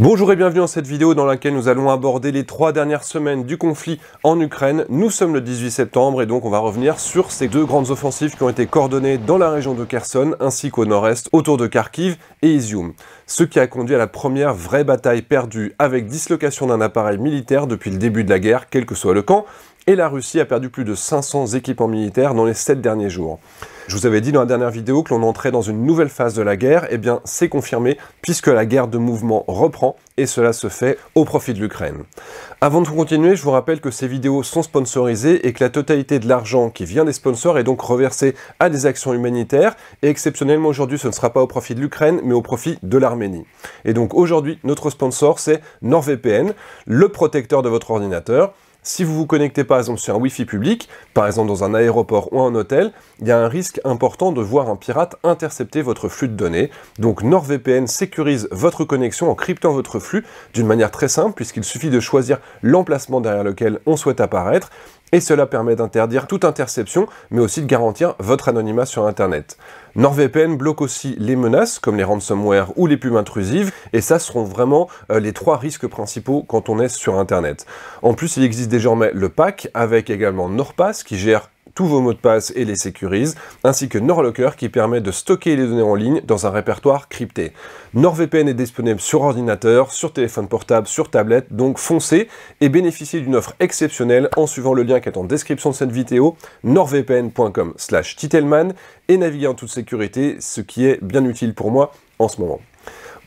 Bonjour et bienvenue dans cette vidéo dans laquelle nous allons aborder les trois dernières semaines du conflit en Ukraine. Nous sommes le 18 septembre et donc on va revenir sur ces deux grandes offensives qui ont été coordonnées dans la région de Kherson ainsi qu'au nord-est autour de Kharkiv et Izium. Ce qui a conduit à la première vraie bataille perdue avec dislocation d'un appareil militaire depuis le début de la guerre, quel que soit le camp, et la Russie a perdu plus de 500 équipements militaires dans les 7 derniers jours. Je vous avais dit dans la dernière vidéo que l'on entrait dans une nouvelle phase de la guerre, et eh bien c'est confirmé puisque la guerre de mouvement reprend et cela se fait au profit de l'Ukraine. Avant de continuer, je vous rappelle que ces vidéos sont sponsorisées et que la totalité de l'argent qui vient des sponsors est donc reversé à des actions humanitaires et exceptionnellement aujourd'hui ce ne sera pas au profit de l'Ukraine mais au profit de l'Arménie. Et donc aujourd'hui notre sponsor c'est NordVPN, le protecteur de votre ordinateur. Si vous vous connectez par exemple sur un Wi-Fi public, par exemple dans un aéroport ou un hôtel, il y a un risque important de voir un pirate intercepter votre flux de données. Donc NordVPN sécurise votre connexion en cryptant votre flux d'une manière très simple puisqu'il suffit de choisir l'emplacement derrière lequel on souhaite apparaître et cela permet d'interdire toute interception, mais aussi de garantir votre anonymat sur Internet. NordVPN bloque aussi les menaces, comme les ransomware ou les pubs intrusives, et ça seront vraiment euh, les trois risques principaux quand on est sur Internet. En plus, il existe désormais le pack, avec également NordPass, qui gère tous vos mots de passe et les sécurise, ainsi que NordLocker qui permet de stocker les données en ligne dans un répertoire crypté. NordVPN est disponible sur ordinateur, sur téléphone portable, sur tablette, donc foncez et bénéficiez d'une offre exceptionnelle en suivant le lien qui est en description de cette vidéo, nordvpn.com slash titelman, et naviguer en toute sécurité, ce qui est bien utile pour moi en ce moment.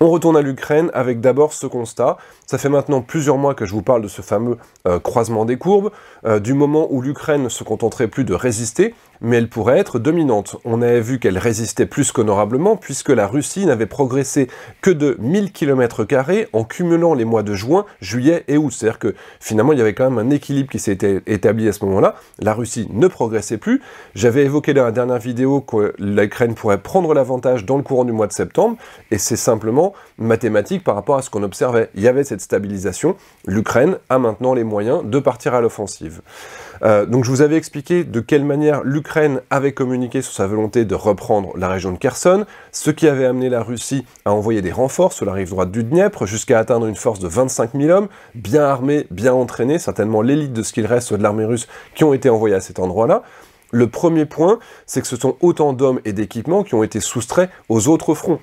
On retourne à l'Ukraine avec d'abord ce constat. Ça fait maintenant plusieurs mois que je vous parle de ce fameux euh, croisement des courbes, euh, du moment où l'Ukraine ne se contenterait plus de résister, mais elle pourrait être dominante. On avait vu qu'elle résistait plus qu'honorablement, puisque la Russie n'avait progressé que de 1000 km en cumulant les mois de juin, juillet et août. C'est-à-dire que finalement, il y avait quand même un équilibre qui s'était établi à ce moment-là. La Russie ne progressait plus. J'avais évoqué dans la dernière vidéo que l'Ukraine pourrait prendre l'avantage dans le courant du mois de septembre, et c'est simplement mathématique par rapport à ce qu'on observait. Il y avait cette stabilisation. L'Ukraine a maintenant les moyens de partir à l'offensive. Euh, donc je vous avais expliqué de quelle manière l'Ukraine avait communiqué sur sa volonté de reprendre la région de Kherson, ce qui avait amené la Russie à envoyer des renforts sur la rive droite du Dniepr, jusqu'à atteindre une force de 25 000 hommes, bien armés, bien entraînés, certainement l'élite de ce qu'il reste de l'armée russe qui ont été envoyés à cet endroit-là. Le premier point, c'est que ce sont autant d'hommes et d'équipements qui ont été soustraits aux autres fronts.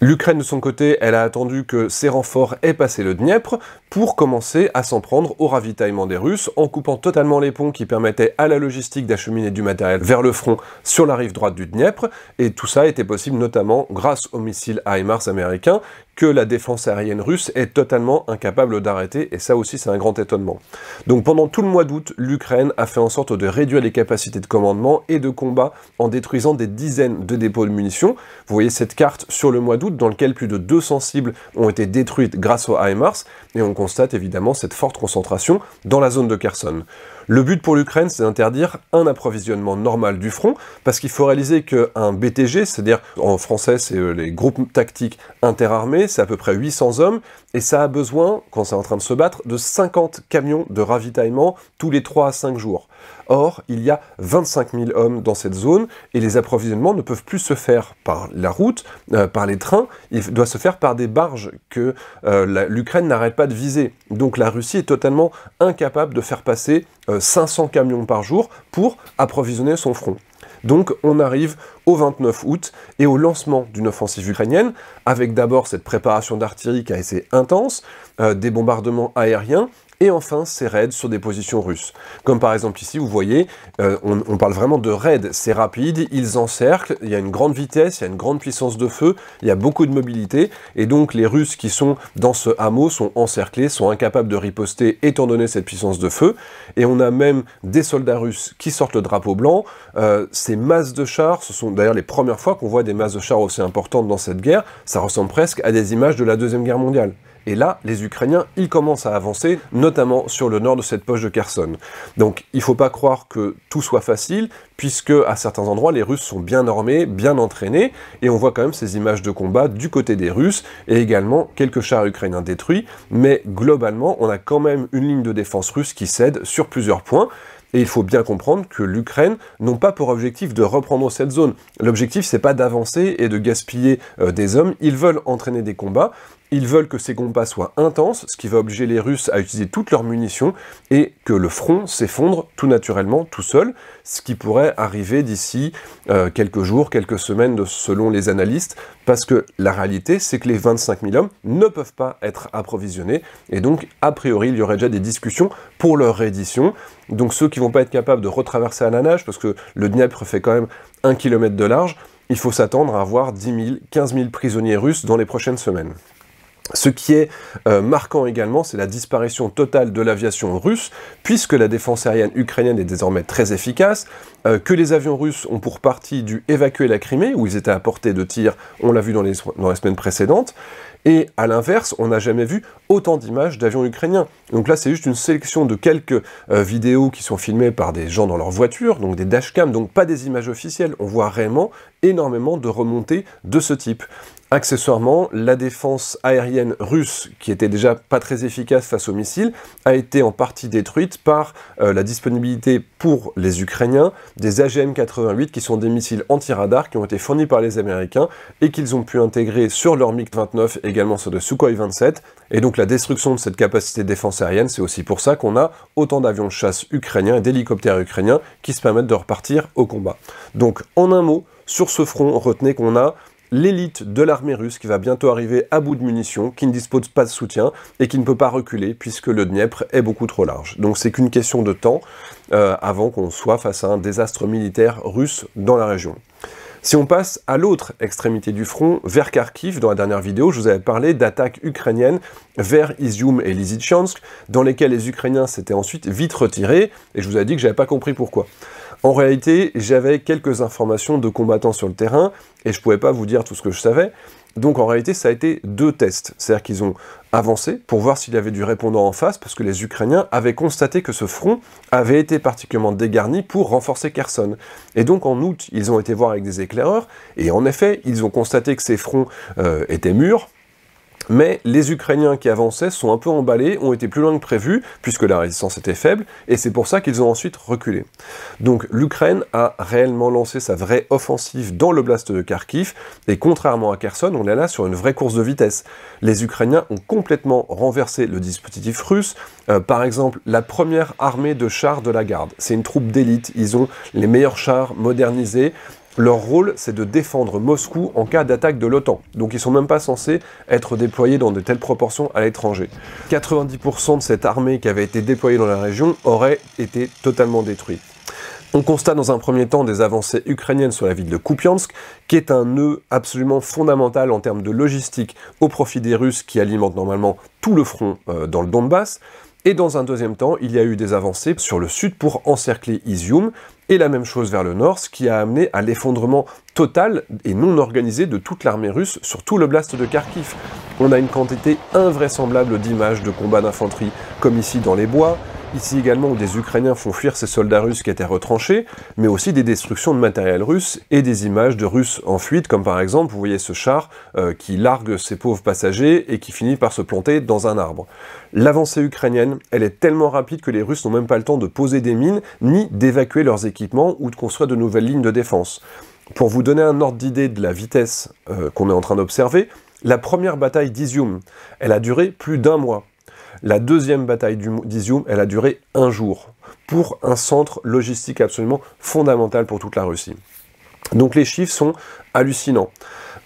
L'Ukraine, de son côté, elle a attendu que ces renforts aient passé le Dniepr pour commencer à s'en prendre au ravitaillement des Russes, en coupant totalement les ponts qui permettaient à la logistique d'acheminer du matériel vers le front sur la rive droite du Dniepr, et tout ça était possible notamment grâce aux missiles HIMARS américains que la défense aérienne russe est totalement incapable d'arrêter, et ça aussi c'est un grand étonnement. Donc pendant tout le mois d'août, l'Ukraine a fait en sorte de réduire les capacités de commandement et de combat en détruisant des dizaines de dépôts de munitions. Vous voyez cette carte sur le mois d'août dans lequel plus de 200 cibles ont été détruites grâce aux HIMARS, et on constate évidemment cette forte concentration dans la zone de Kherson. Le but pour l'Ukraine, c'est d'interdire un approvisionnement normal du front, parce qu'il faut réaliser qu'un BTG, c'est-à-dire en français c'est euh, les groupes tactiques interarmés, c'est à peu près 800 hommes, et ça a besoin, quand c'est en train de se battre, de 50 camions de ravitaillement tous les 3 à 5 jours. Or, il y a 25 000 hommes dans cette zone, et les approvisionnements ne peuvent plus se faire par la route, euh, par les trains, il doit se faire par des barges que euh, l'Ukraine n'arrête pas de viser. Donc la Russie est totalement incapable de faire passer 500 euh, camions par jour pour approvisionner son front. Donc on arrive au 29 août et au lancement d'une offensive ukrainienne, avec d'abord cette préparation d'artillerie qui a été intense, des bombardements aériens, et enfin ces raids sur des positions russes. Comme par exemple ici, vous voyez, euh, on, parle vraiment de raids, c'est rapide, ils encerclent, il y a une grande vitesse, il y a une grande puissance de feu, il y a beaucoup de mobilité, et donc les Russes qui sont dans ce hameau sont encerclés, sont incapables de riposter étant donné cette puissance de feu, et on a même des soldats russes qui sortent le drapeau blanc, euh, ces masses de chars, ce sont d'ailleurs les premières fois qu'on voit des masses de chars aussi importantes dans cette guerre, ça ressemble presque à des images de la Deuxième Guerre mondiale. Et là, les Ukrainiens, ils commencent à avancer, notamment sur le nord de cette poche de Kherson. Donc, il ne faut pas croire que tout soit facile, puisque à certains endroits, les Russes sont bien armés, bien entraînés, et on voit quand même ces images de combat du côté des Russes, et également quelques chars ukrainiens détruits, mais globalement, on a quand même une ligne de défense russe qui cède sur plusieurs points, et il faut bien comprendre que l'Ukraine n'ont pas pour objectif de reprendre cette zone. L'objectif, c'est pas d'avancer et de gaspiller euh, des hommes. Ils veulent entraîner des combats. Ils veulent que ces combats soient intenses, ce qui va obliger les Russes à utiliser toutes leurs munitions et que le front s'effondre tout naturellement, tout seul, ce qui pourrait arriver d'ici euh, quelques jours, quelques semaines selon les analystes, parce que la réalité c'est que les 25 000 hommes ne peuvent pas être approvisionnés et donc a priori il y aurait déjà des discussions pour leur réédition. Donc ceux qui vont pas être capables de retraverser à la nage, parce que le Dniepr fait quand même un kilomètre de large, il faut s'attendre à avoir 10 000, 15 000 prisonniers russes dans les prochaines semaines. Ce qui est euh, marquant également, c'est la disparition totale de l'aviation russe, puisque la défense aérienne ukrainienne est désormais très efficace, euh, que les avions russes ont pour partie dû évacuer la Crimée, où ils étaient à portée de tir, on l'a vu dans les, semaines précédentes, et à l'inverse, on n'a jamais vu autant d'images d'avions ukrainiens. Donc là, c'est juste une sélection de quelques euh, vidéos qui sont filmées par des gens dans leur voiture, donc des dashcams, donc pas des images officielles. On voit réellement énormément de remontées de ce type. Accessoirement, la défense aérienne russe, qui était déjà pas très efficace face aux missiles, a été en partie détruite par euh, la disponibilité pour les Ukrainiens des AGM-88, qui sont des missiles anti-radar qui ont été fournis par les Américains et qu'ils ont pu intégrer sur leur MiG-29, également sur de Sukhoi 27. Et donc la destruction de cette capacité de défense aérienne, c'est aussi pour ça qu'on a autant d'avions de chasse ukrainiens et d'hélicoptères ukrainiens qui se permettent de repartir au combat. Donc en un mot, sur ce front, retenez qu'on a l'élite de l'armée russe qui va bientôt arriver à bout de munitions, qui ne dispose pas de soutien et qui ne peut pas reculer puisque le Dniepr est beaucoup trop large. Donc c'est qu'une question de temps euh, avant qu'on soit face à un désastre militaire russe dans la région. Si on passe à l'autre extrémité du front, vers Kharkiv, dans la dernière vidéo, je vous avais parlé d'attaques ukrainiennes vers Izium et Lysychansk, dans lesquelles les Ukrainiens s'étaient ensuite vite retirés, et je vous avais dit que j'avais pas compris pourquoi. En réalité, j'avais quelques informations de combattants sur le terrain, et je pouvais pas vous dire tout ce que je savais. Donc en réalité, ça a été deux tests. C'est-à-dire qu'ils ont avancé pour voir s'il y avait du répondant en face, parce que les Ukrainiens avaient constaté que ce front avait été particulièrement dégarni pour renforcer Kherson. Et donc en août, ils ont été voir avec des éclaireurs, et en effet, ils ont constaté que ces fronts euh, étaient mûrs, mais les Ukrainiens qui avançaient sont un peu emballés, ont été plus loin que prévu, puisque la résistance était faible, et c'est pour ça qu'ils ont ensuite reculé. Donc l'Ukraine a réellement lancé sa vraie offensive dans l'oblast de Kharkiv, et contrairement à Kherson, on est là sur une vraie course de vitesse. Les Ukrainiens ont complètement renversé le dispositif russe, euh, par exemple la première armée de chars de la garde. C'est une troupe d'élite, ils ont les meilleurs chars modernisés, leur rôle, c'est de défendre Moscou en cas d'attaque de l'OTAN. Donc ils sont même pas censés être déployés dans de telles proportions à l'étranger. 90% de cette armée qui avait été déployée dans la région aurait été totalement détruite. On constate dans un premier temps des avancées ukrainiennes sur la ville de Kupiansk, qui est un nœud absolument fondamental en termes de logistique au profit des Russes qui alimentent normalement tout le front euh, dans le Donbass. Et dans un deuxième temps, il y a eu des avancées sur le sud pour encercler Izium, et la même chose vers le nord, ce qui a amené à l'effondrement total et non organisé de toute l'armée russe sur tout le blast de Kharkiv. On a une quantité invraisemblable d'images de combats d'infanterie, comme ici dans les bois, Ici également où des Ukrainiens font fuir ces soldats russes qui étaient retranchés, mais aussi des destructions de matériel russe et des images de Russes en fuite, comme par exemple, vous voyez ce char euh, qui largue ses pauvres passagers et qui finit par se planter dans un arbre. L'avancée ukrainienne, elle est tellement rapide que les Russes n'ont même pas le temps de poser des mines, ni d'évacuer leurs équipements ou de construire de nouvelles lignes de défense. Pour vous donner un ordre d'idée de la vitesse euh, qu'on est en train d'observer, la première bataille d'Izium, elle a duré plus d'un mois. La deuxième bataille d'Izium, elle a duré un jour, pour un centre logistique absolument fondamental pour toute la Russie. Donc les chiffres sont hallucinants.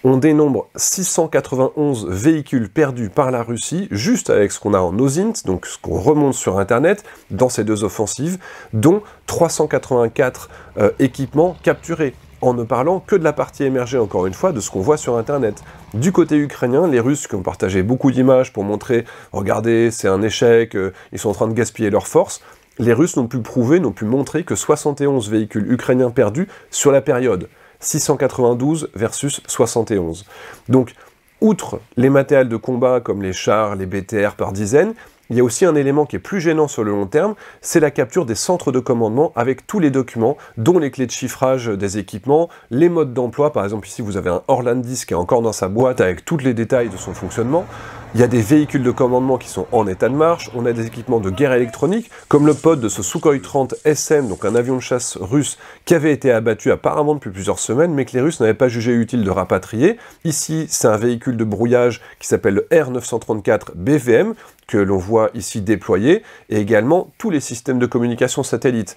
On dénombre 691 véhicules perdus par la Russie, juste avec ce qu'on a en OSINT, donc ce qu'on remonte sur Internet, dans ces deux offensives, dont 384 euh, équipements capturés en ne parlant que de la partie émergée, encore une fois, de ce qu'on voit sur Internet. Du côté ukrainien, les Russes qui ont partagé beaucoup d'images pour montrer « Regardez, c'est un échec, euh, ils sont en train de gaspiller leurs forces », les Russes n'ont pu prouver, n'ont pu montrer que 71 véhicules ukrainiens perdus sur la période. 692 versus 71. Donc, outre les matériels de combat comme les chars, les BTR par dizaines, il y a aussi un élément qui est plus gênant sur le long terme, c'est la capture des centres de commandement avec tous les documents, dont les clés de chiffrage des équipements, les modes d'emploi, par exemple ici vous avez un Orlandis qui est encore dans sa boîte avec tous les détails de son fonctionnement, il y a des véhicules de commandement qui sont en état de marche, on a des équipements de guerre électronique, comme le pod de ce Sukhoi 30 SM, donc un avion de chasse russe qui avait été abattu apparemment depuis plusieurs semaines, mais que les Russes n'avaient pas jugé utile de rapatrier. Ici, c'est un véhicule de brouillage qui s'appelle le R934 BVM, que l'on voit ici déployé, et également tous les systèmes de communication satellite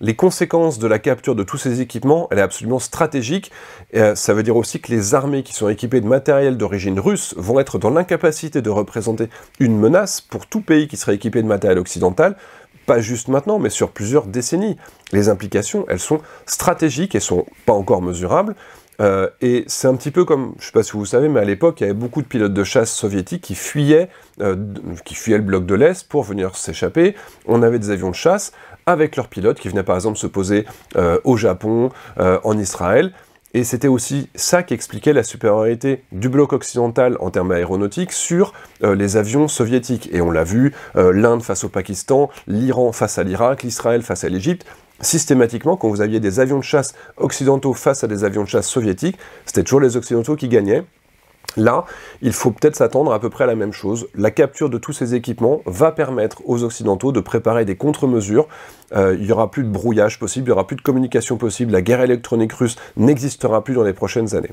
les conséquences de la capture de tous ces équipements, elle est absolument stratégique. Euh, ça veut dire aussi que les armées qui sont équipées de matériel d'origine russe vont être dans l'incapacité de représenter une menace pour tout pays qui serait équipé de matériel occidental, pas juste maintenant, mais sur plusieurs décennies. Les implications, elles sont stratégiques et sont pas encore mesurables. Euh, et c'est un petit peu comme, je ne sais pas si vous savez, mais à l'époque, il y avait beaucoup de pilotes de chasse soviétiques qui fuyaient, euh, qui fuyaient le bloc de l'Est pour venir s'échapper. On avait des avions de chasse avec leurs pilotes qui venaient par exemple se poser euh, au Japon, en Israël. Et c'était aussi ça qui expliquait la supériorité du bloc occidental en termes aéronautiques sur les avions soviétiques. Et on l'a vu, l'Inde face au Pakistan, l'Iran face à l'Irak, l'Israël face à l'Égypte. Systématiquement, quand vous aviez des avions de chasse occidentaux face à des avions de chasse soviétiques, c'était toujours les occidentaux qui gagnaient. Là, il faut peut-être s'attendre à peu près à la même chose. La capture de tous ces équipements va permettre aux Occidentaux de préparer des contre-mesures. Euh, il n'y aura plus de brouillage possible, il n'y aura plus de communication possible, la guerre électronique russe n'existera plus dans les prochaines années.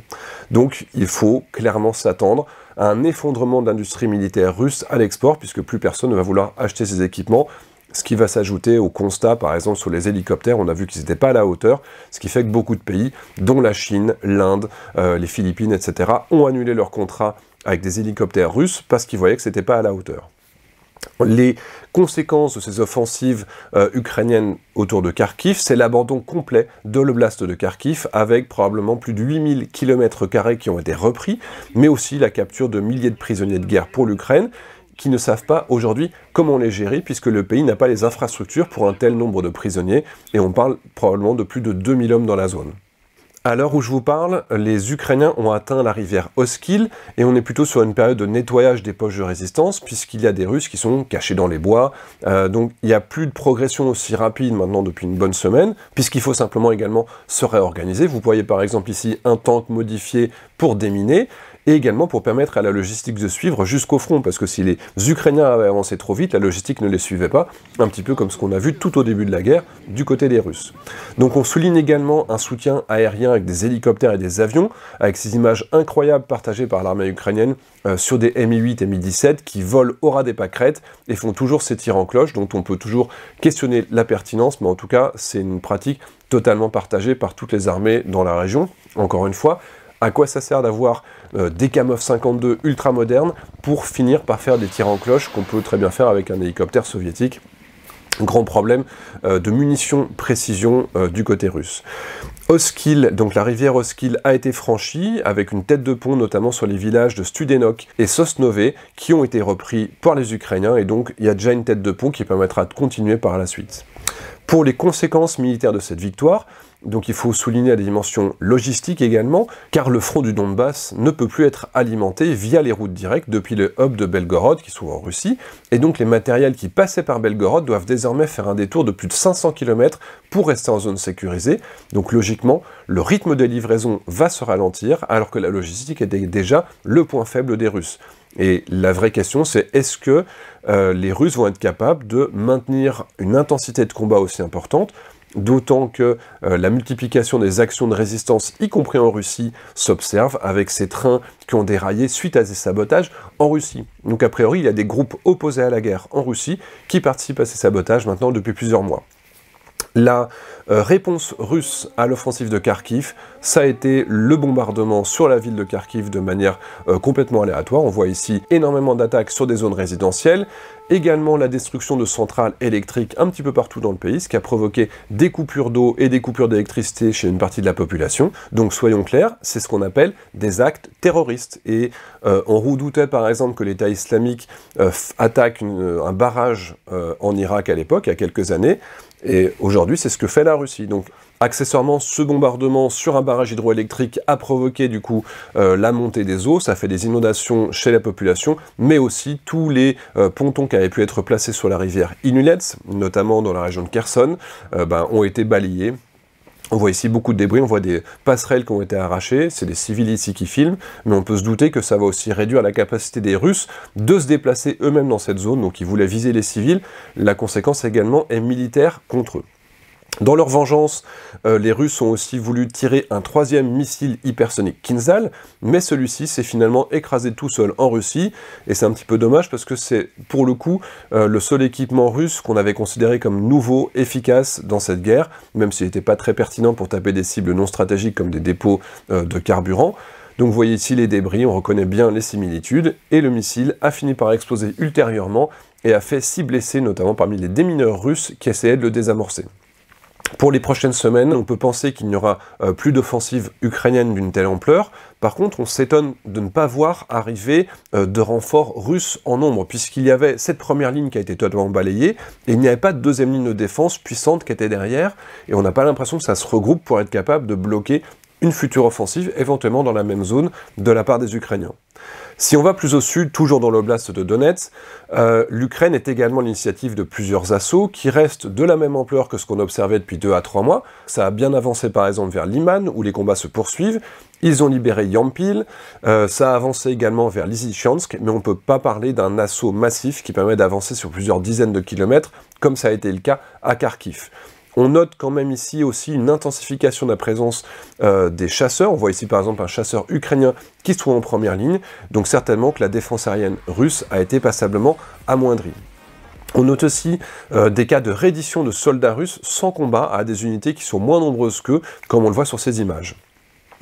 Donc il faut clairement s'attendre à un effondrement de l'industrie militaire russe à l'export, puisque plus personne ne va vouloir acheter ces équipements ce qui va s'ajouter au constat, par exemple, sur les hélicoptères, on a vu qu'ils n'étaient pas à la hauteur, ce qui fait que beaucoup de pays, dont la Chine, l'Inde, euh, les Philippines, etc., ont annulé leur contrat avec des hélicoptères russes parce qu'ils voyaient que ce n'était pas à la hauteur. Les conséquences de ces offensives euh, ukrainiennes autour de Kharkiv, c'est l'abandon complet de l'oblast de Kharkiv, avec probablement plus de 8000 km qui ont été repris, mais aussi la capture de milliers de prisonniers de guerre pour l'Ukraine, qui ne savent pas aujourd'hui comment les gérer, puisque le pays n'a pas les infrastructures pour un tel nombre de prisonniers, et on parle probablement de plus de 2000 hommes dans la zone. À l'heure où je vous parle, les Ukrainiens ont atteint la rivière Oskil et on est plutôt sur une période de nettoyage des poches de résistance puisqu'il y a des Russes qui sont cachés dans les bois. Euh, donc il n'y a plus de progression aussi rapide maintenant depuis une bonne semaine puisqu'il faut simplement également se réorganiser. Vous voyez par exemple ici un tank modifié pour déminer et également pour permettre à la logistique de suivre jusqu'au front, parce que si les Ukrainiens avaient avancé trop vite, la logistique ne les suivait pas, un petit peu comme ce qu'on a vu tout au début de la guerre du côté des Russes. Donc on souligne également un soutien aérien avec des hélicoptères et des avions, avec ces images incroyables partagées par l'armée ukrainienne euh, sur des Mi-8 et Mi-17 qui volent au ras des pâquerettes et font toujours ces tirs en cloche, dont on peut toujours questionner la pertinence, mais en tout cas c'est une pratique totalement partagée par toutes les armées dans la région. Encore une fois, à quoi ça sert d'avoir euh, des Kamov 52 ultra modernes pour finir par faire des tirs en cloche qu'on peut très bien faire avec un hélicoptère soviétique Grand problème euh, de munitions précision euh, du côté russe. Oskil, donc la rivière Oskil a été franchie avec une tête de pont notamment sur les villages de Studenok et Sosnové qui ont été repris par les Ukrainiens et donc il y a déjà une tête de pont qui permettra de continuer par la suite. Pour les conséquences militaires de cette victoire, donc il faut souligner la dimension logistique également, car le front du Donbass ne peut plus être alimenté via les routes directes depuis le hub de Belgorod, qui se trouve en Russie, et donc les matériels qui passaient par Belgorod doivent désormais faire un détour de plus de 500 km pour rester en zone sécurisée. Donc logiquement, le rythme des livraisons va se ralentir, alors que la logistique était déjà le point faible des Russes. Et la vraie question, c'est est-ce que euh, les Russes vont être capables de maintenir une intensité de combat aussi importante D'autant que euh, la multiplication des actions de résistance, y compris en Russie, s'observe avec ces trains qui ont déraillé suite à ces sabotages en Russie. Donc a priori, il y a des groupes opposés à la guerre en Russie qui participent à ces sabotages maintenant depuis plusieurs mois. La euh, réponse russe à l'offensive de Kharkiv, ça a été le bombardement sur la ville de Kharkiv de manière euh, complètement aléatoire. On voit ici énormément d'attaques sur des zones résidentielles, également la destruction de centrales électriques un petit peu partout dans le pays, ce qui a provoqué des coupures d'eau et des coupures d'électricité chez une partie de la population. Donc soyons clairs, c'est ce qu'on appelle des actes terroristes. Et euh, on redoutait par exemple que l'État islamique attaque un barrage en Irak à l'époque, il y a quelques années. Et aujourd'hui, c'est ce que fait la Russie. Donc, accessoirement, ce bombardement sur un barrage hydroélectrique a provoqué du coup euh, la montée des eaux, ça fait des inondations chez la population, mais aussi tous les euh, pontons qui avaient pu être placés sur la rivière Inulets, notamment dans la région de Kherson, euh, ben, ont été balayés on voit ici beaucoup de débris, on voit des passerelles qui ont été arrachées, c'est des civils ici qui filment, mais on peut se douter que ça va aussi réduire la capacité des Russes de se déplacer eux-mêmes dans cette zone, donc ils voulaient viser les civils. La conséquence également est militaire contre eux. Dans leur vengeance, euh, les Russes ont aussi voulu tirer un troisième missile hypersonique Kinzhal, mais celui-ci s'est finalement écrasé tout seul en Russie, et c'est un petit peu dommage parce que c'est pour le coup euh, le seul équipement russe qu'on avait considéré comme nouveau, efficace dans cette guerre, même s'il n'était pas très pertinent pour taper des cibles non stratégiques comme des dépôts euh, de carburant. Donc vous voyez ici les débris, on reconnaît bien les similitudes, et le missile a fini par exploser ultérieurement et a fait six blessés, notamment parmi les démineurs russes qui essayaient de le désamorcer. Pour les prochaines semaines, on peut penser qu'il n'y aura euh, plus d'offensive ukrainienne d'une telle ampleur. Par contre, on s'étonne de ne pas voir arriver euh, de renforts russes en nombre, puisqu'il y avait cette première ligne qui a été totalement balayée, et il n'y avait pas de deuxième ligne de défense puissante qui était derrière, et on n'a pas l'impression que ça se regroupe pour être capable de bloquer une future offensive, éventuellement dans la même zone, de la part des Ukrainiens. Si on va plus au sud, toujours dans l'oblast de Donetsk, euh, l'Ukraine est également l'initiative de plusieurs assauts qui restent de la même ampleur que ce qu'on observait depuis 2 à 3 mois. Ça a bien avancé par exemple vers Liman, où les combats se poursuivent. Ils ont libéré Yampil, euh, ça a avancé également vers Lysychansk, mais on ne peut pas parler d'un assaut massif qui permet d'avancer sur plusieurs dizaines de kilomètres, comme ça a été le cas à Kharkiv. On note quand même ici aussi une intensification de la présence euh, des chasseurs. On voit ici par exemple un chasseur ukrainien qui se trouve en première ligne, donc certainement que la défense aérienne russe a été passablement amoindrie. On note aussi euh, des cas de reddition de soldats russes sans combat à des unités qui sont moins nombreuses qu'eux, comme on le voit sur ces images.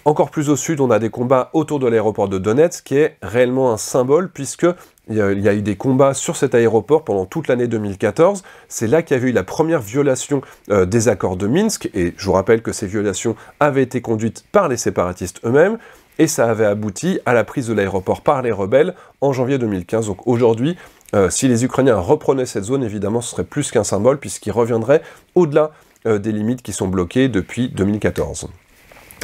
Encore plus au sud, on a des combats autour de l'aéroport de Donetsk, qui est réellement un symbole, puisque il y, a, eu des combats sur cet aéroport pendant toute l'année 2014. C'est là qu'il y avait eu la première violation euh, des accords de Minsk, et je vous rappelle que ces violations avaient été conduites par les séparatistes eux-mêmes, et ça avait abouti à la prise de l'aéroport par les rebelles en janvier 2015. Donc aujourd'hui, euh, si les Ukrainiens reprenaient cette zone, évidemment, ce serait plus qu'un symbole, puisqu'ils reviendraient au-delà euh, des limites qui sont bloquées depuis 2014.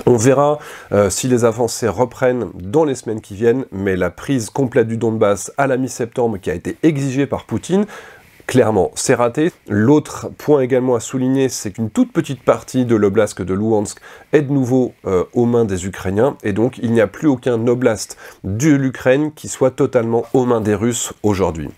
On verra euh, si les avancées reprennent dans les semaines qui viennent, mais la prise complète du Donbass à la mi-septembre qui a été exigée par Poutine Clairement, c'est raté. L'autre point également à souligner, c'est qu'une toute petite partie de l'oblast de Luhansk est de nouveau euh, aux mains des Ukrainiens, et donc il n'y a plus aucun oblast de l'Ukraine qui soit totalement aux mains des Russes aujourd'hui.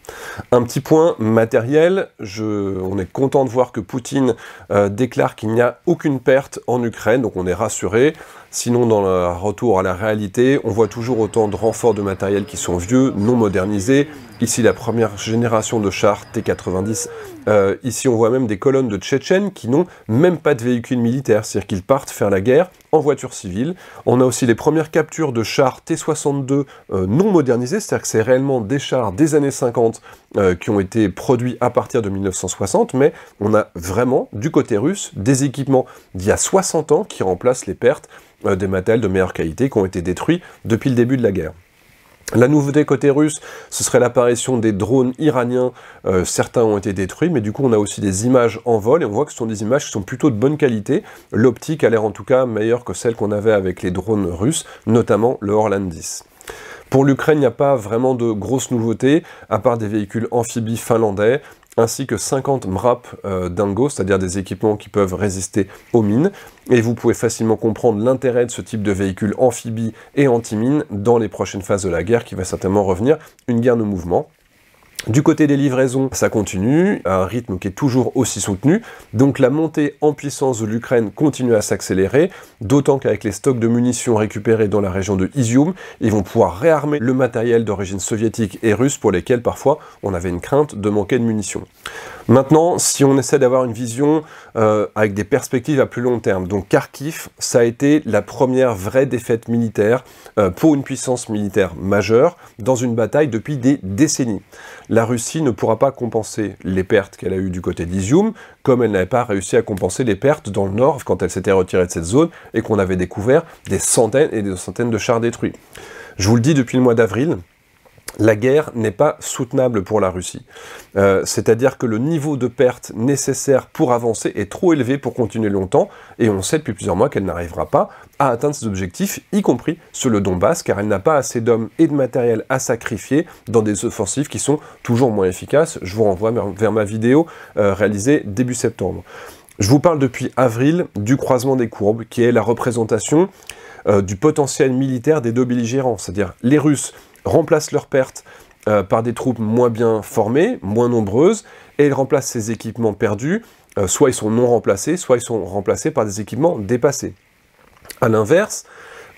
Un petit point matériel, on est content de voir que Poutine euh, déclare qu'il n'y a aucune perte en Ukraine, donc on est rassuré. Sinon, dans le retour à la réalité, on voit toujours autant de renforts de matériel qui sont vieux, non modernisés. Ici, la première génération de chars T-90. Euh, ici, on voit même des colonnes de Tchétchènes qui n'ont même pas de véhicules militaires, c'est-à-dire qu'ils partent faire la guerre en voiture civile. On a aussi les premières captures de chars T-62 euh, non modernisés, c'est-à-dire que c'est réellement des chars des années 50 euh, qui ont été produits à partir de 1960, mais on a vraiment, du côté russe, des équipements d'il y a 60 ans qui remplacent les pertes euh, des matériels de meilleure qualité qui ont été détruits depuis le début de la guerre. La nouveauté côté russe, ce serait l'apparition des drones iraniens. Euh, certains ont été détruits, mais du coup on a aussi des images en vol, et on voit que ce sont des images qui sont plutôt de bonne qualité. L'optique a l'air en tout cas meilleure que celle qu'on avait avec les drones russes, notamment le Orlan 10. Pour l'Ukraine, il n'y a pas vraiment de grosses nouveautés, à part des véhicules amphibies finlandais, ainsi que 50 MRAP Dingo, c'est-à-dire des équipements qui peuvent résister aux mines. Et vous pouvez facilement comprendre l'intérêt de ce type de véhicule amphibie et anti-mine dans les prochaines phases de la guerre, qui va certainement revenir une guerre de mouvement. Du côté des livraisons, ça continue, à un rythme qui est toujours aussi soutenu, donc la montée en puissance de l'Ukraine continue à s'accélérer, d'autant qu'avec les stocks de munitions récupérés dans la région de Izium, ils vont pouvoir réarmer le matériel d'origine soviétique et russe pour lesquels parfois on avait une crainte de manquer de munitions. Maintenant, si on essaie d'avoir une vision euh, avec des perspectives à plus long terme, donc Kharkiv, ça a été la première vraie défaite militaire euh, pour une puissance militaire majeure dans une bataille depuis des décennies. La Russie ne pourra pas compenser les pertes qu'elle a eues du côté d'Izium, comme elle n'avait pas réussi à compenser les pertes dans le nord quand elle s'était retirée de cette zone et qu'on avait découvert des centaines et des centaines de chars détruits. Je vous le dis depuis le mois d'avril, la guerre n'est pas soutenable pour la Russie. Euh, c'est-à-dire que le niveau de perte nécessaire pour avancer est trop élevé pour continuer longtemps, et on sait depuis plusieurs mois qu'elle n'arrivera pas à atteindre ses objectifs, y compris sur le Donbass, car elle n'a pas assez d'hommes et de matériel à sacrifier dans des offensives qui sont toujours moins efficaces. Je vous renvoie vers ma vidéo euh, réalisée début septembre. Je vous parle depuis avril du croisement des courbes, qui est la représentation euh, du potentiel militaire des deux belligérants, c'est-à-dire les Russes remplacent leurs pertes euh, par des troupes moins bien formées, moins nombreuses, et ils remplacent ces équipements perdus, euh, soit ils sont non remplacés, soit ils sont remplacés par des équipements dépassés. A l'inverse,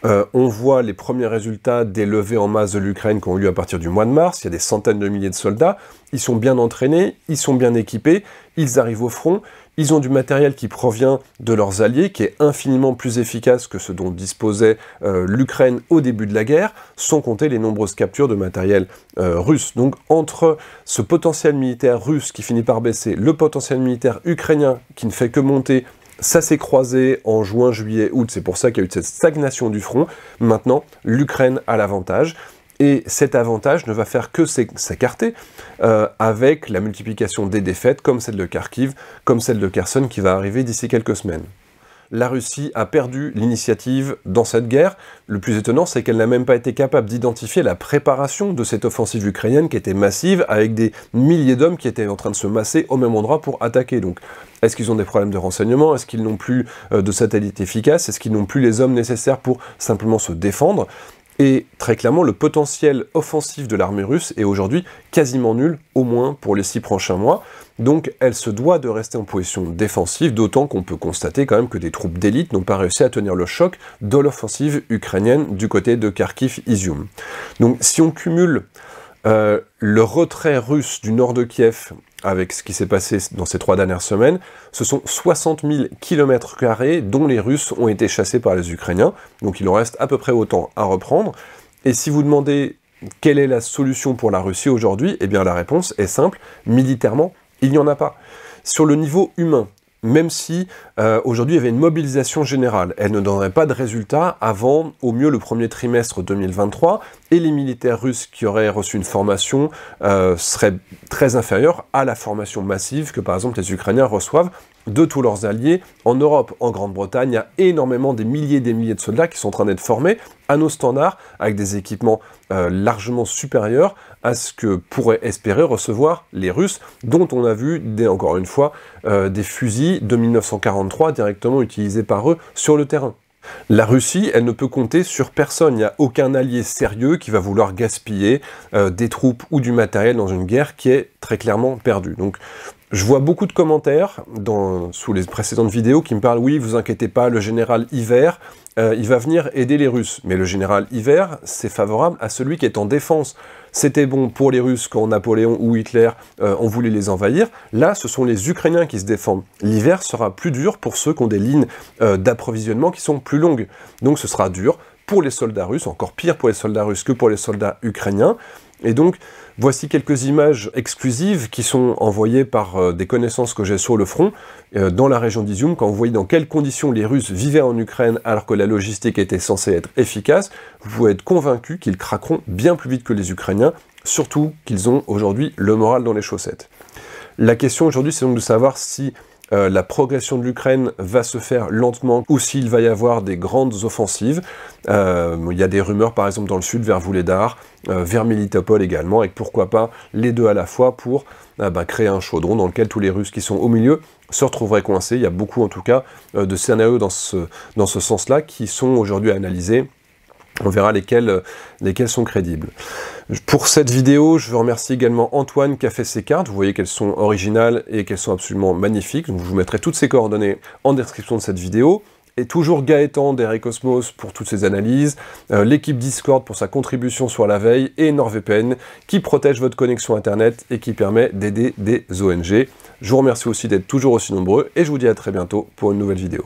euh, on voit les premiers résultats des levées en masse de l'Ukraine qui ont eu lieu à partir du mois de mars. Il y a des centaines de milliers de soldats. Ils sont bien entraînés, ils sont bien équipés, ils arrivent au front, ils ont du matériel qui provient de leurs alliés, qui est infiniment plus efficace que ce dont disposait euh, l'Ukraine au début de la guerre, sans compter les nombreuses captures de matériel euh, russe. Donc entre ce potentiel militaire russe qui finit par baisser, le potentiel militaire ukrainien qui ne fait que monter, ça s'est croisé en juin, juillet, août, c'est pour ça qu'il y a eu cette stagnation du front. Maintenant, l'Ukraine a l'avantage. Et cet avantage ne va faire que s'écarter euh, avec la multiplication des défaites, comme celle de Kharkiv, comme celle de Kherson qui va arriver d'ici quelques semaines la Russie a perdu l'initiative dans cette guerre. Le plus étonnant, c'est qu'elle n'a même pas été capable d'identifier la préparation de cette offensive ukrainienne qui était massive, avec des milliers d'hommes qui étaient en train de se masser au même endroit pour attaquer. Donc, est-ce qu'ils ont des problèmes de renseignement? Est-ce qu'ils n'ont plus euh, de satellites efficaces? Est-ce qu'ils n'ont plus les hommes nécessaires pour simplement se défendre? Et très clairement, le potentiel offensif de l'armée russe est aujourd'hui quasiment nul, au moins pour les six prochains mois. Donc elle se doit de rester en position défensive, d'autant qu'on peut constater quand même que des troupes d'élite n'ont pas réussi à tenir le choc de l'offensive ukrainienne du côté de Kharkiv-Izium. Donc si on cumule euh, le retrait russe du nord de Kiev avec ce qui s'est passé dans ces trois dernières semaines, ce sont 60 000 km dont les Russes ont été chassés par les Ukrainiens, donc il en reste à peu près autant à reprendre. Et si vous demandez quelle est la solution pour la Russie aujourd'hui, eh bien la réponse est simple, militairement, il n'y en a pas. Sur le niveau humain, même si euh, aujourd'hui il y avait une mobilisation générale. Elle ne donnerait pas de résultat avant au mieux le premier trimestre 2023, et les militaires russes qui auraient reçu une formation euh, seraient très inférieurs à la formation massive que par exemple les Ukrainiens reçoivent de tous leurs alliés. En Europe, en Grande-Bretagne, il y a énormément des milliers et des milliers de soldats qui sont en train d'être formés à nos standards, avec des équipements euh, largement supérieurs à ce que pourraient espérer recevoir les Russes, dont on a vu, dès, encore une fois, euh, des fusils de 1943 directement utilisés par eux sur le terrain. La Russie, elle ne peut compter sur personne. Il n'y a aucun allié sérieux qui va vouloir gaspiller euh, des troupes ou du matériel dans une guerre qui est très clairement perdue. Donc, je vois beaucoup de commentaires dans, sous les précédentes vidéos qui me parlent « Oui, vous inquiétez pas, le général Hiver, euh, il va venir aider les Russes. » Mais le général Hiver, c'est favorable à celui qui est en défense. C'était bon pour les Russes quand Napoléon ou Hitler euh, ont voulu les envahir. Là, ce sont les Ukrainiens qui se défendent. L'hiver sera plus dur pour ceux qui ont des lignes euh, d'approvisionnement qui sont plus longues. Donc ce sera dur pour les soldats russes, encore pire pour les soldats russes que pour les soldats ukrainiens. Et donc, voici quelques images exclusives qui sont envoyées par euh, des connaissances que j'ai sur le front, dans la région d'Izium, quand vous voyez dans quelles conditions les Russes vivaient en Ukraine alors que la logistique était censée être efficace, vous pouvez être convaincu qu'ils craqueront bien plus vite que les Ukrainiens, surtout qu'ils ont aujourd'hui le moral dans les chaussettes. La question aujourd'hui, c'est donc de savoir si euh, la progression de l'Ukraine va se faire lentement ou s'il va y avoir des grandes offensives. Euh, il y a des rumeurs par exemple dans le sud vers Vuledar, euh, vers Militopol également, et pourquoi pas les deux à la fois pour bah, créer un chaudron dans lequel tous les Russes qui sont au milieu se retrouveraient coincés. Il y a beaucoup en tout cas de scénarios dans ce, dans ce sens-là qui sont aujourd'hui analysés on verra lesquels, sont crédibles. Pour cette vidéo, je veux remercier également Antoine qui a fait ces cartes. Vous voyez qu'elles sont originales et qu'elles sont absolument magnifiques. Je vous mettrai toutes ces coordonnées en description de cette vidéo. Et toujours Gaëtan Cosmos pour toutes ces analyses, euh, l'équipe Discord pour sa contribution sur la veille, et NordVPN qui protège votre connexion Internet et qui permet d'aider des ONG. Je vous remercie aussi d'être toujours aussi nombreux, et je vous dis à très bientôt pour une nouvelle vidéo.